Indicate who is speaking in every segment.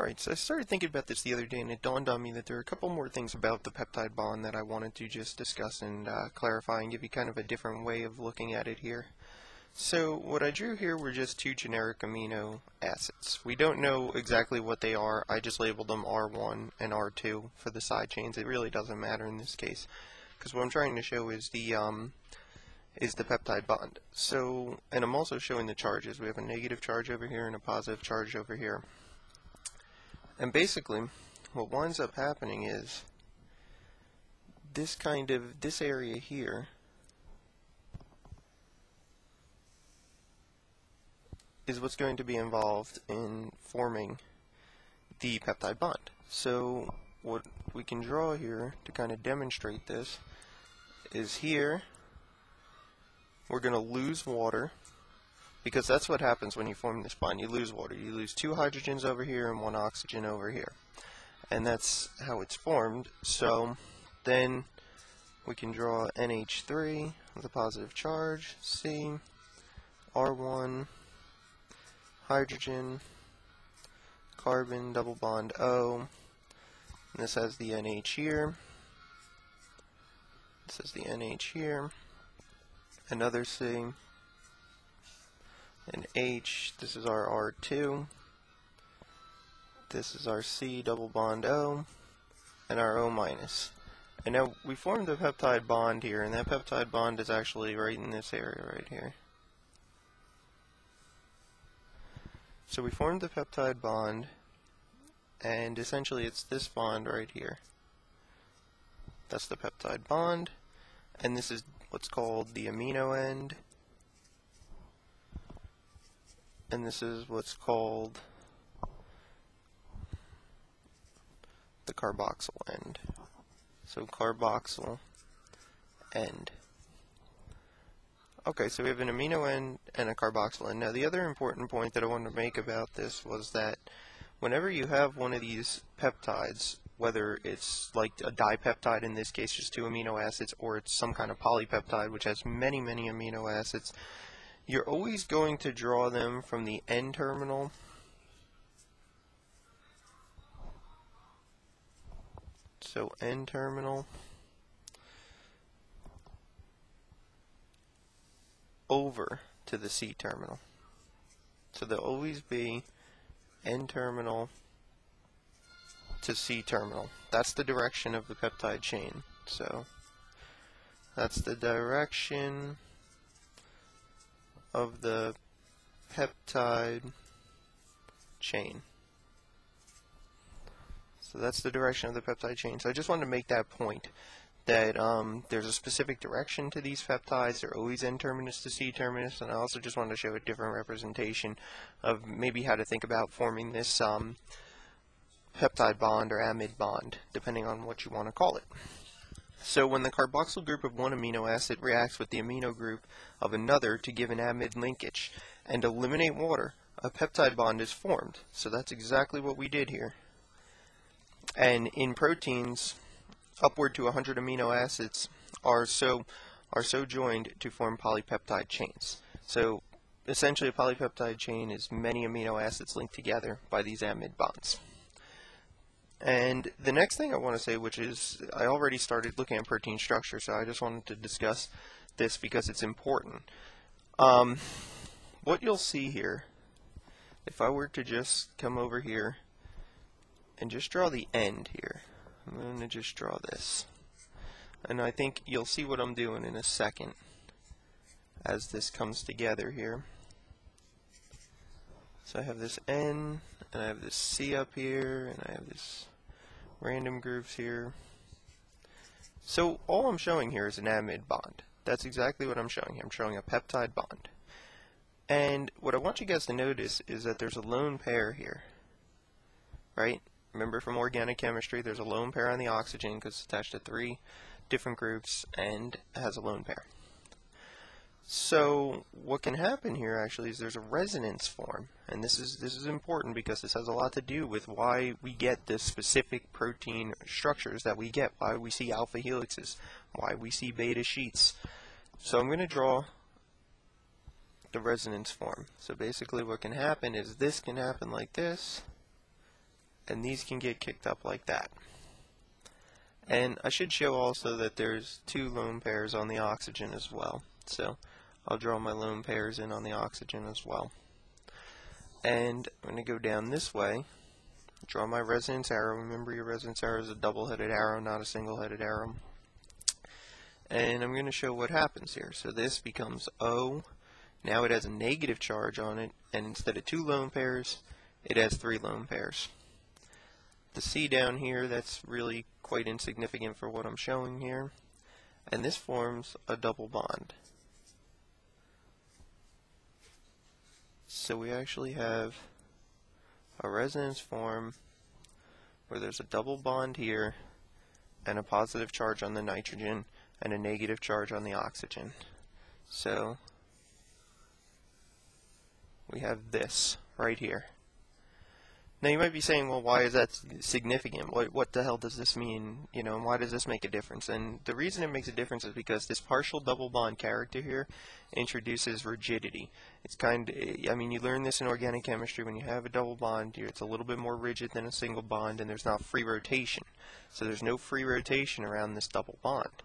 Speaker 1: Alright, so I started thinking about this the other day and it dawned on me that there are a couple more things about the peptide bond that I wanted to just discuss and uh, clarify and give you kind of a different way of looking at it here. So what I drew here were just two generic amino acids. We don't know exactly what they are, I just labeled them R1 and R2 for the side chains. It really doesn't matter in this case because what I'm trying to show is the um, is the peptide bond. So, and I'm also showing the charges. We have a negative charge over here and a positive charge over here. And basically, what winds up happening is this kind of, this area here is what's going to be involved in forming the peptide bond. So what we can draw here to kind of demonstrate this is here we're going to lose water because that's what happens when you form this bond. You lose water. You lose two hydrogens over here and one oxygen over here. And that's how it's formed. So then we can draw NH3 with a positive charge, C, R1, hydrogen, carbon, double bond O. And this has the NH here. This is the NH here. Another C and H. This is our R2. This is our C double bond O and our O minus. And now we formed a peptide bond here, and that peptide bond is actually right in this area right here. So we formed the peptide bond, and essentially it's this bond right here. That's the peptide bond, and this is what's called the amino end and this is what's called the carboxyl end. So carboxyl end. Okay, so we have an amino end and a carboxyl end. Now the other important point that I wanted to make about this was that whenever you have one of these peptides, whether it's like a dipeptide in this case, just two amino acids, or it's some kind of polypeptide which has many, many amino acids, you're always going to draw them from the N terminal so N terminal over to the C terminal. So there'll always be N terminal to C terminal. That's the direction of the peptide chain. So that's the direction of the peptide chain. So that's the direction of the peptide chain. So I just wanted to make that point that um, there's a specific direction to these peptides. They're always N-terminus to C-terminus, and I also just wanted to show a different representation of maybe how to think about forming this um, peptide bond or amide bond, depending on what you want to call it. So when the carboxyl group of one amino acid reacts with the amino group of another to give an amide linkage and eliminate water, a peptide bond is formed. So that's exactly what we did here. And in proteins, upward to 100 amino acids are so are so joined to form polypeptide chains. So essentially a polypeptide chain is many amino acids linked together by these amide bonds. And the next thing I want to say, which is I already started looking at protein structure, so I just wanted to discuss this because it's important. Um, what you'll see here, if I were to just come over here and just draw the end here, I'm going to just draw this. And I think you'll see what I'm doing in a second as this comes together here. So I have this N, and I have this C up here, and I have this random grooves here. So all I'm showing here is an amide bond. That's exactly what I'm showing here. I'm showing a peptide bond. And what I want you guys to notice is that there's a lone pair here. Right? Remember from organic chemistry, there's a lone pair on the oxygen because it's attached to three different groups and has a lone pair. So what can happen here actually is there's a resonance form, and this is this is important because this has a lot to do with why we get the specific protein structures that we get, why we see alpha helixes, why we see beta sheets. So I'm going to draw the resonance form. So basically what can happen is this can happen like this, and these can get kicked up like that. And I should show also that there's two lone pairs on the oxygen as well. So I'll draw my lone pairs in on the oxygen as well. And I'm going to go down this way, draw my resonance arrow. Remember your resonance arrow is a double-headed arrow, not a single-headed arrow. And I'm going to show what happens here. So this becomes O. Now it has a negative charge on it, and instead of two lone pairs, it has three lone pairs. The C down here, that's really quite insignificant for what I'm showing here. And this forms a double bond. So we actually have a resonance form where there's a double bond here and a positive charge on the nitrogen and a negative charge on the oxygen. So we have this right here. Now you might be saying, well, why is that significant? What, what the hell does this mean? You know, why does this make a difference? And the reason it makes a difference is because this partial double bond character here introduces rigidity. It's kind of, I mean, you learn this in organic chemistry. When you have a double bond, it's a little bit more rigid than a single bond, and there's not free rotation. So there's no free rotation around this double bond.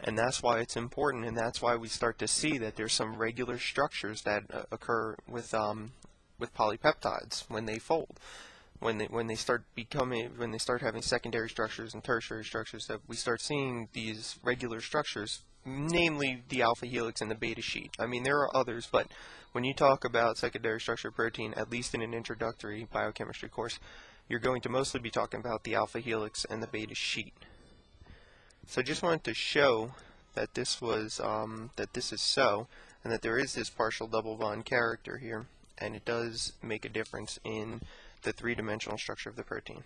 Speaker 1: And that's why it's important, and that's why we start to see that there's some regular structures that uh, occur with um, with polypeptides when they fold. When they when they start becoming when they start having secondary structures and tertiary structures, that we start seeing these regular structures, namely the alpha helix and the beta sheet. I mean, there are others, but when you talk about secondary structure protein, at least in an introductory biochemistry course, you're going to mostly be talking about the alpha helix and the beta sheet. So I just wanted to show that this was um, that this is so, and that there is this partial double bond character here and it does make a difference in the three-dimensional structure of the protein.